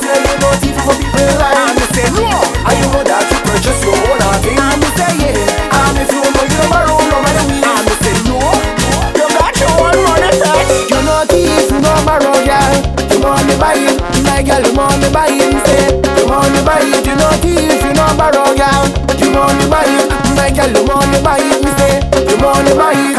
know say no. And you know that you purchase your own thing. Me say yeah. And if you know borrow no. And me say no. You got your own money touch. You know thief, know borrow, girl. You money buy it, my girl. You money buy it, say. You money buy it, you know thief, you know borrow, girl. You money buy it, my girl. You money buy it, say. You money buy it,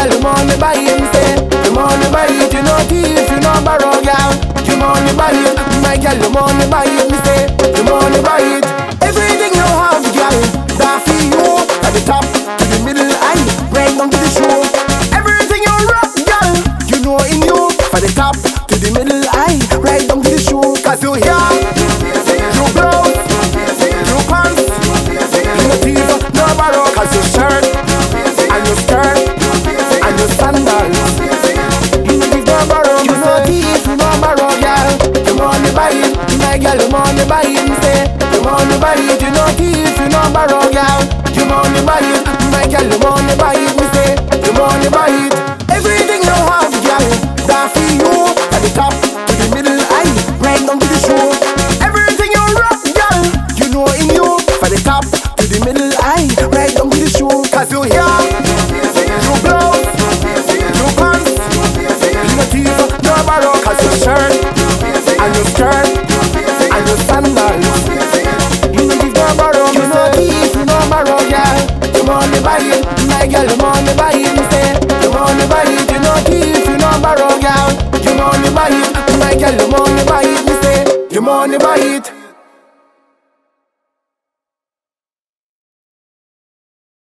girl. You money buy it, say. You money buy it, you no thief, you no borrow, girl. You money buy it, my girl. You money buy it, me say. You money buy it. Everything you have, girl, that for you. At the top to the middle, and right down to the show. Everything you rock, girl, you know in you. From the top to the middle, eye, right down to the show. 'Cause you here, you blouse, you pants. You thief, You thief, no borrow, you no thief, no borrow, girl. You money buy it, my girl, you money buy it, say. You money buy it, you no thief, you no borrow, girl. You money buy it, my girl, you money buy it, and your skirt and your sandals. You no no borrow, you no no borrow, girl. You money buy it, my girl, you money buy it, me say. You money buy it, you no you no borrow, girl. You money buy it, my girl, you money buy it, me say. You money buy it.